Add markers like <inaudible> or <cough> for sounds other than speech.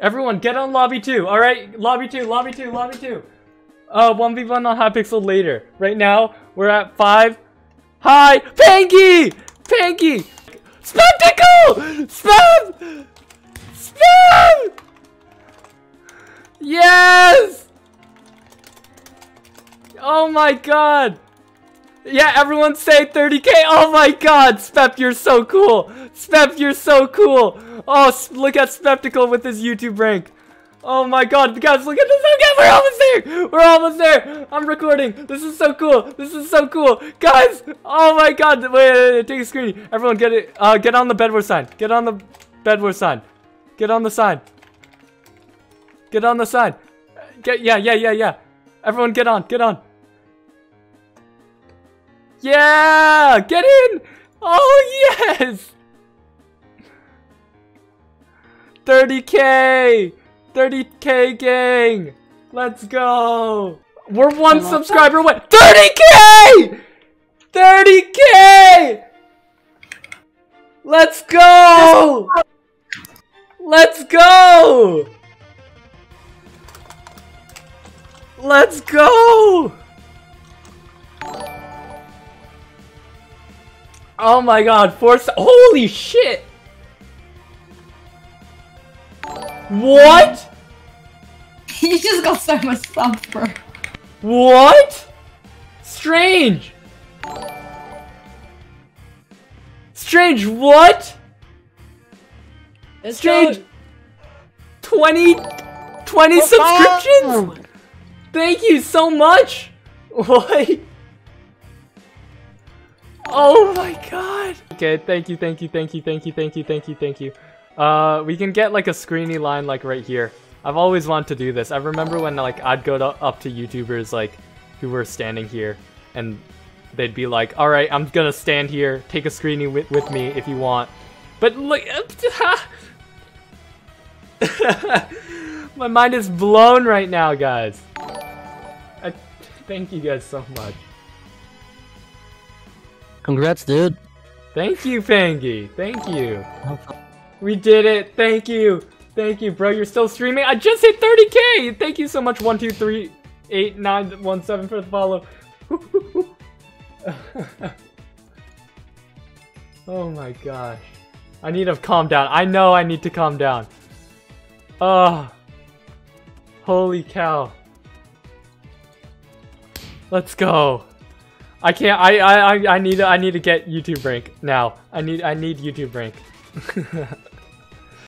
Everyone, get on lobby two. All right, lobby two, lobby two, lobby two. Uh, one v one on Hypixel later. Right now, we're at five. Hi, Panky, Panky, Spectacle, Spam, Spam. Yes. Oh my god. Yeah, everyone say 30k. Oh my god, Spep, you're so cool. Spep, you're so cool. Oh, look at Spectacle with his YouTube rank. Oh my god, guys, look at this. Okay, we're almost there. We're almost there. I'm recording. This is so cool. This is so cool. Guys, oh my god. Wait, wait, wait take a screen. Everyone get it. Uh, get on the bedwars sign. Get on the bedwars sign. Get on the sign. Get on the sign. Get, yeah, yeah, yeah, yeah. Everyone get on, get on. Yeah! Get in! Oh, yes! 30k! 30k gang! Let's go! We're one subscriber away. 30k! 30k! Let's go! Let's go! Let's go! Oh my god, four Holy shit! What? <laughs> You just got so much stuff, bro. What? Strange! Strange, what? It's Strange! 20... 20 subscriptions? Thank you so much! <laughs> What? Oh my god! Okay, thank you, thank you, thank you, thank you, thank you, thank you, thank you. Uh, we can get like a screeny line like right here. I've always wanted to do this. I remember when like I'd go to, up to YouTubers like who were standing here and they'd be like, all right, I'm gonna stand here, take a screeny with, with me if you want. But look, <laughs> my mind is blown right now, guys. I, thank you guys so much. Congrats, dude. Thank you, Fangy. Thank you. We did it. Thank you. Thank you, bro. You're still streaming. I just hit 30k. Thank you so much. One, two, three, eight, nine, one, seven for the follow. <laughs> oh my gosh. I need to calm down. I know I need to calm down. Oh. Holy cow. Let's go. I can't. I I I need. I need to get YouTube rank now. I need. I need YouTube rank. <laughs>